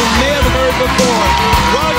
you may have heard before.